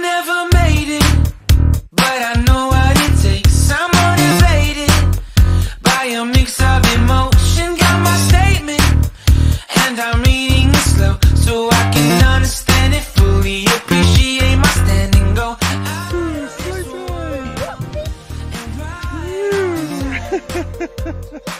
never made it, but I know what it takes. I'm motivated by a mix of emotion. Got my statement, and I'm reading it slow so I can understand it fully. Appreciate my standing. Go. Oh,